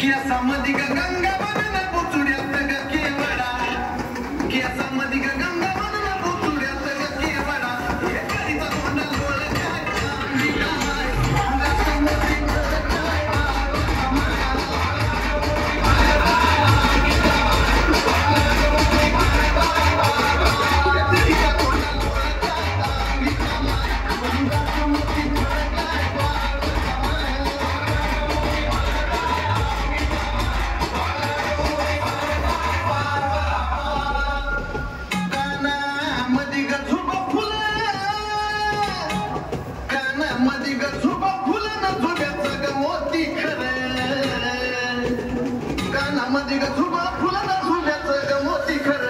केसामध्ये ग गंगा बनन मधी झुबा फुलन झुब्याच ग मोती खर. कानामध्ये झुबा फुलन झुब्याच ग मोती खर.